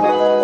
Música